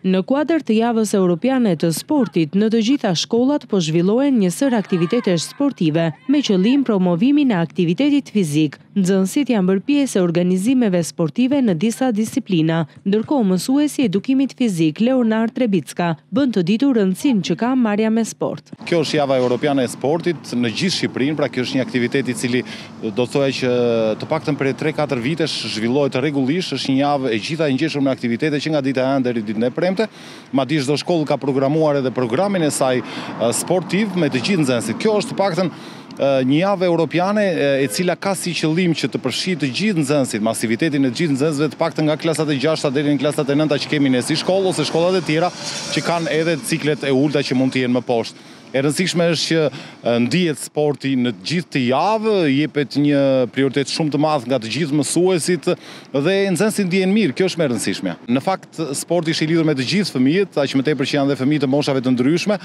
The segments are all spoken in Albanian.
Në kuadër të Javës Europiane të Sportit, në të gjitha shkollat po zhvillohen një sërë aktivitetesh sportive me qëllim promovimin e aktivitetit fizik. Nxënësit janë bërë pjesë e organizimeve sportive në disa disiplina, ndërkohë mësuesi i edukimit fizik, Leonard Trebicka, bën të ditur rëndësinë që ka marrja me sport. Kjo është Java Europiane e Sportit në gjithë Shqipërinë, pra ky është një aktivitet i cili Do të thoja që të paktën prej tre-katër vitesh zhvillohet rregullisht, është një javë e gjitha e ngjeshur me aktivitete që nga dita e hënë deri ditën e premte. Madje çdo shkollë ka programuar edhe programin e saj sportiv me të gjithë nxënësit. Kjo është të paktën një javë europiane e cila ka si qëllim që të përfshijë të gjithë nxënësit, masivitetin e të gjithë nxënësve të paktën nga klasat e gjashta deri në klasat e nënta që kemi ne si shkollë ose shkollat e tjera që kanë edhe ciklet e ulëta që mund të jenë më poshtë. E rëndësishme është që ndihet sporti në gjithë këtë javë, jepet një prioritet shumë të madh nga të gjithë mësuesit dhe nxënësit ndjehen mirë, kjo është më e rëndësishmja. Në fakt, sporti është i lidhur me të gjithë fëmijët, aq më tepër që janë dhe fëmijë të moshave të ndryshme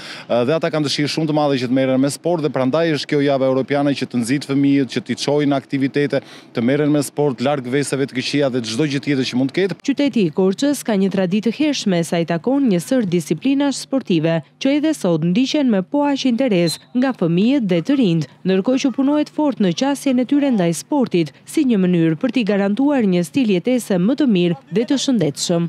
dhe ata kanë dëshirë shumë të madhe që të merren me sport dhe prandaj është kjo java europiane që të nxitë fëmijët, që t'i çojë në aktivitete, të merren me sport, larg veseve të këqija dhe çdo gjë tjetër që mund të ketë. Qyteti i Korçës ka një traditë të hershme sa i takon një sërë disiplinash sportive. që edhe sot ndiqen me po aq interes nga fëmijët dhe të rinjtë, ndërkohë që punohet fort në qasjen e tyre ndaj sportit, si një mënyrë për t'i garantuar një stil jetese më të mirë dhe të shëndetshëm.